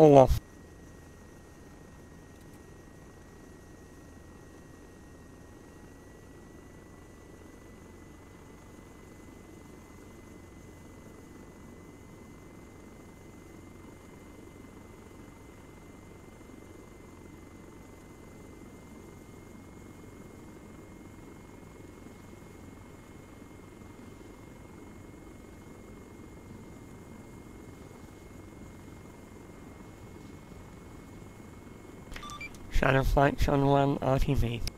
Olá. Off. Shadow Flight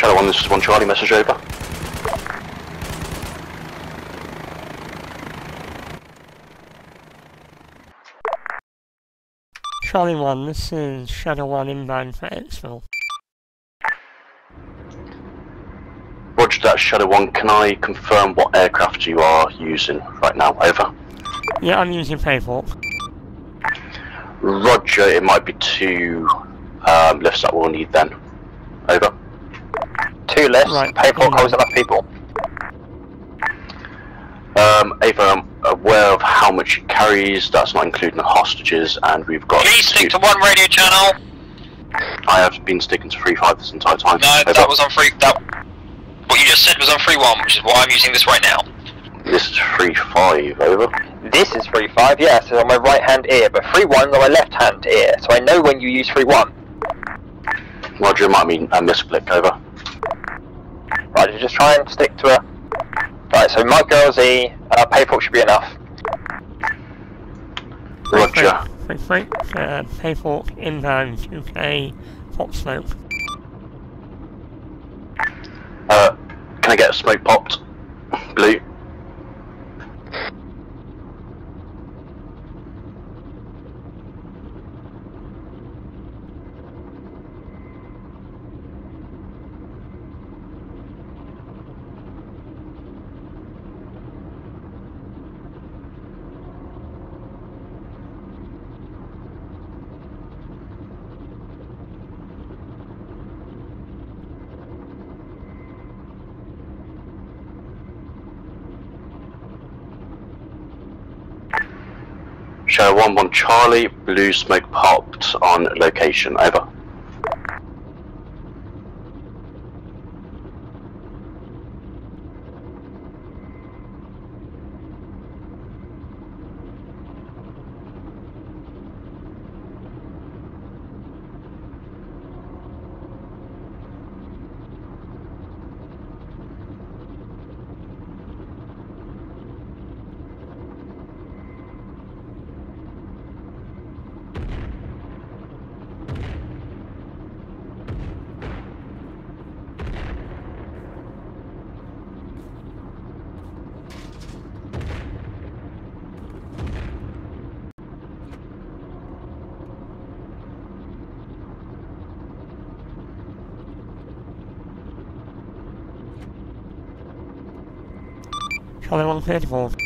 Shadow 1, this is 1 Charlie, message over. Charlie 1, this is Shadow 1 inbound for Exfil. Roger that, Shadow 1, can I confirm what aircraft you are using right now? Over. Yeah, I'm using Payhawk. Roger, it might be two um, lifts that we'll need then. Over. Two lifts, Right, pay for hold holds enough people. Um, Ava, I'm aware of how much it carries, that's not including the hostages, and we've got Please stick to one radio channel. I have been sticking to 3-5 this entire time. No, Over. that was on free. That what you just said was on free one, which is why I'm using this right now. This is 3-5, over. This is free five, yes, it's on my right hand ear, but free one's on my left hand ear, so I know when you use free one. Roger, it might mean a misclick, over. Right, you just try and stick to a. Right, so Mike Girl Z, uh, Paypal should be enough. Roger. Quick break, uh, Payhawk inbound UK Pop Smoke. Uh, can I get a smoke popped? Blue. Show 1 1 Charlie, blue smoke popped on location, over. Charlie 134.